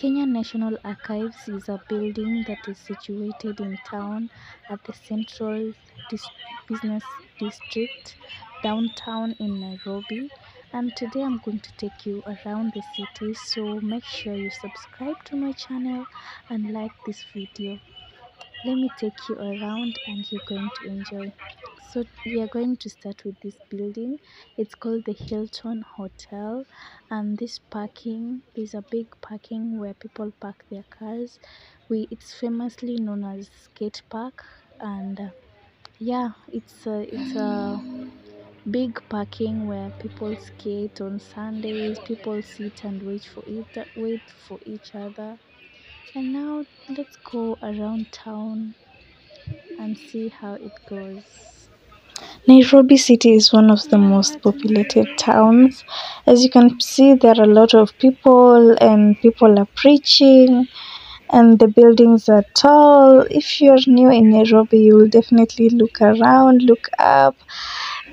Kenya National Archives is a building that is situated in town at the Central Dis- Business District, downtown in Nairobi. And today I'm going to take you around the city, so make sure you subscribe to my channel and like this video. Let me take you around and you're going to enjoy. So, we are going to start with this building. It's called the Hilton Hotel, and this parking there's a big parking where people park their cars. We it's famously known as skate park, and uh, yeah, it's a it's a big parking where people skate on Sundays. People sit and wait for it wait for each other. And now let's go around town and see how it goes. Nairobi city is one of the most populated towns. As you can see, there are a lot of people, and people are preaching, and the buildings are tall. If you're new in Nairobi, you will definitely look around, look up,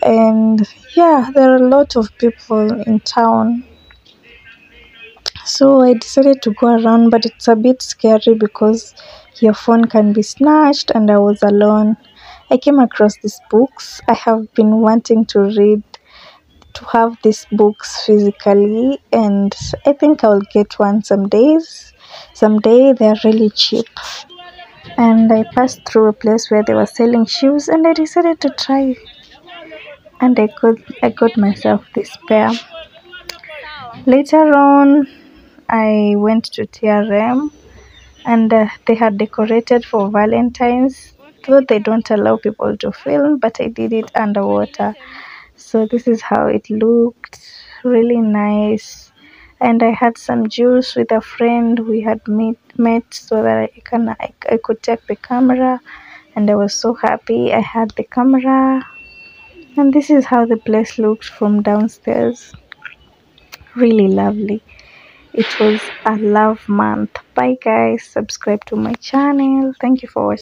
and yeah, there are a lot of people in town. So I decided to go around, but it's a bit scary because your phone can be snatched, and I was alone. I came across these books. I have been wanting to read, to have these books physically, and I think I'll get one some days. Someday they're really cheap. And I passed through a place where they were selling shoes, and I decided to try. And I got I got myself this pair. Later on, I went to TRM and uh, they had decorated for Valentine's. Though they don't allow people to film, but I did it underwater. So this is how it looked, really nice. And I had some juice with a friend. We had meet, met so that I can I, I could take the camera, and I was so happy. I had the camera, and this is how the place looked from downstairs. Really lovely. It was a love month. Bye guys. Subscribe to my channel. Thank you for watching.